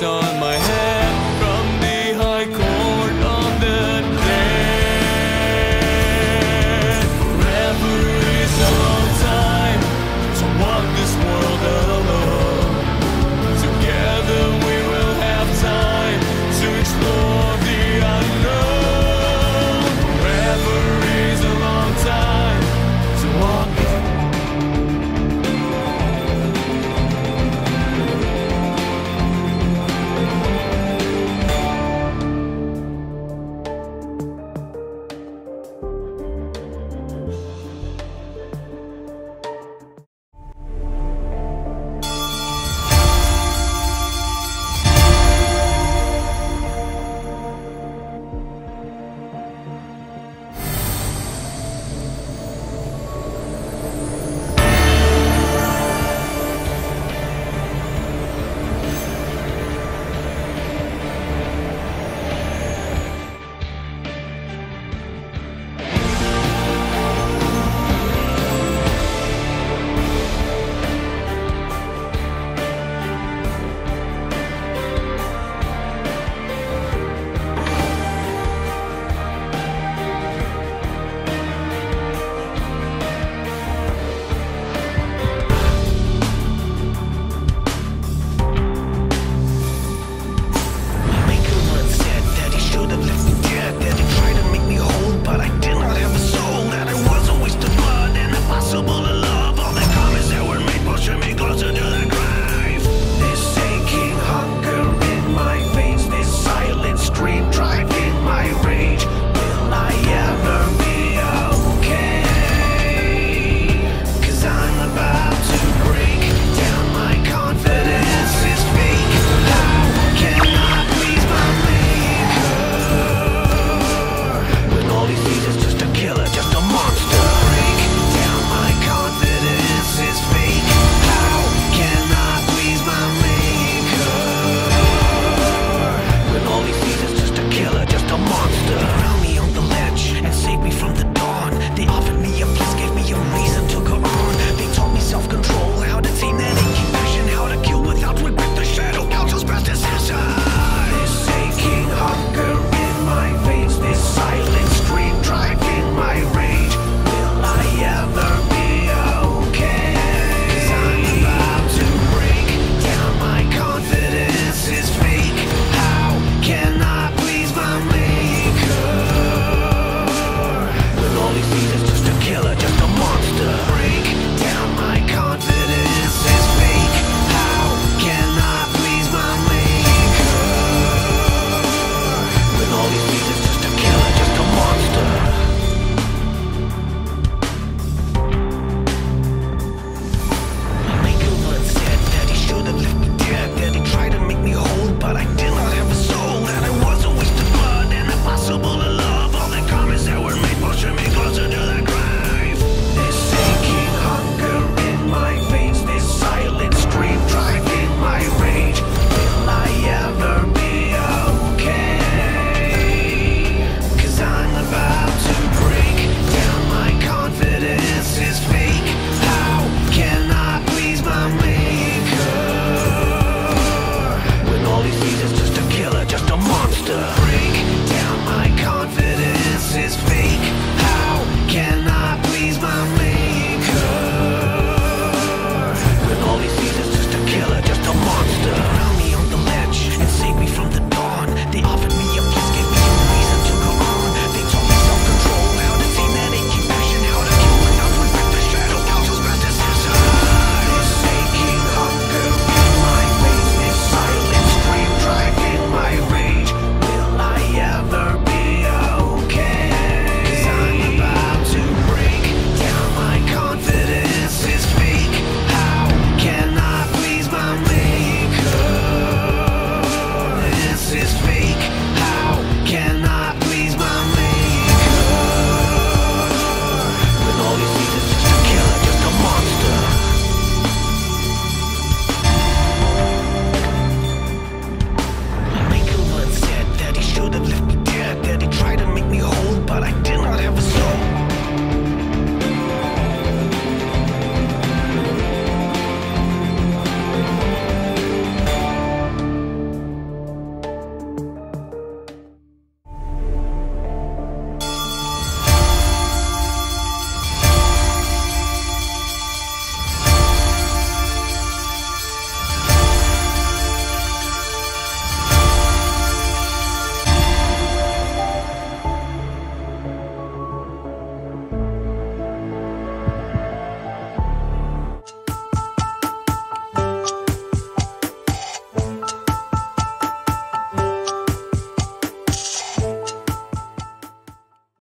on my head.